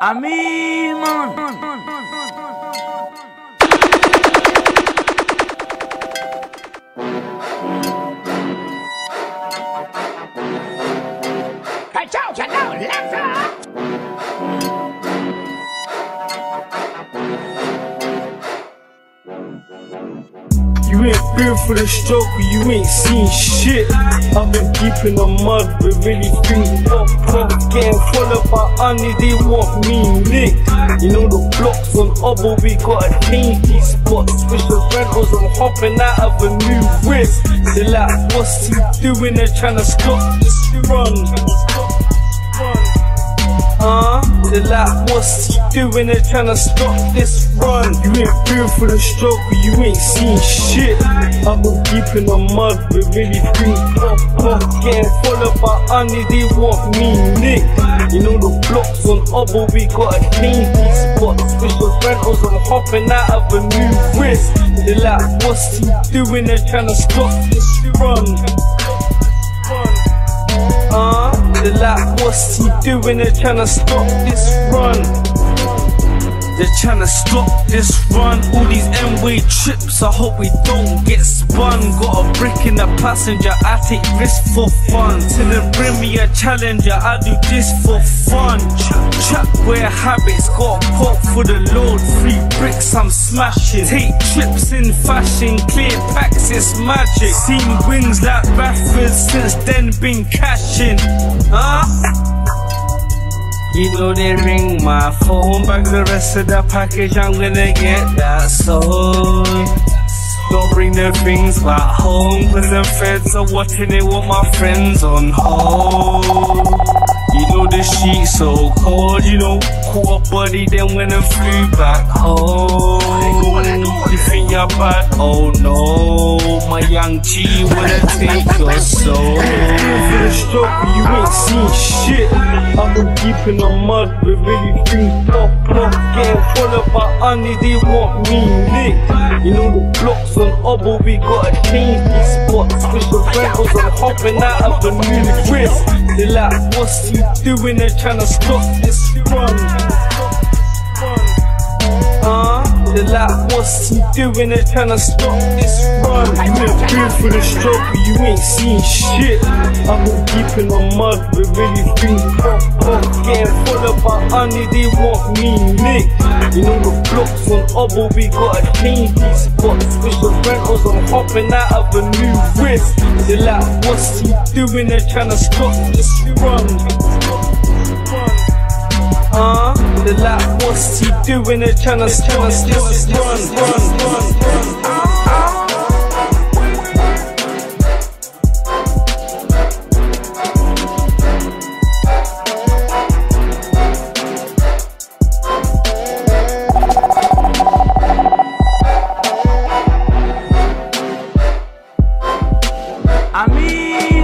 Amén. You ain't been for the struggle, you ain't seen shit. I've been deep in the mud, but really think up. Getting followed by honey, they want me nick. You know the blocks on Obble, we gotta change these spots. Switch the rentals, I'm hopping out of a new wrist. They like, what's he doing? They're trying to stop this run. They like, what's he doing? They're trying to stop this run. You ain't been for the struggle, you ain't seen shit. I've been deep in the mud, but really think up, up. Getting followed by honey, they want me nick. You know the blocks on Obble, we gotta change these spots. Switch the rentals, I'm hopping out of a new wrist. They like, what's he doing? They're trying to stop this run. Uh, like, what's he doing? They're tryna stop this run. They're tryna stop this run. All these N-way trips, I hope we don't get spun. Got a brick in the passenger, I take risks for fun. Till them bring me a challenger, I do this for fun. Trap, trap wear habits, got a pop for the load. Three bricks, I'm smashing. Take trips in fashion, clear packs, it's magic. Seen wings like Rafford since then, been cashing. Huh? You know they ring my phone back the rest of the package I'm gonna get that sold Don't bring the things back home Cause the feds are watching it with my friends on hold You know the sheets so cold You know cool body then when I flew back home You think you're bad? Oh no My young G wanna take your soul the struggle you ain't seen shit in the mud but really think pop pop Getting followed by honey they want me nick You know the blocks on Obble we gotta change these spots Switch the rentals I'm hopping out of the new wrist They like what's he doing? They're tryna stop this run they like, what's he doing? They're tryna stop this run. You been for the struggle, you ain't seen shit. Been deep in the mud, but really think pop pop. Getting followed by honey, they want me nick. You know the blocks on Obble, we gotta change these spots. Switch the rentals, I'm hopping out of a new wrist. They like, what's he doing? They're tryna stop this run uh The lap, what's he doing? They're trying to stop us, just run, run, run, run. I mean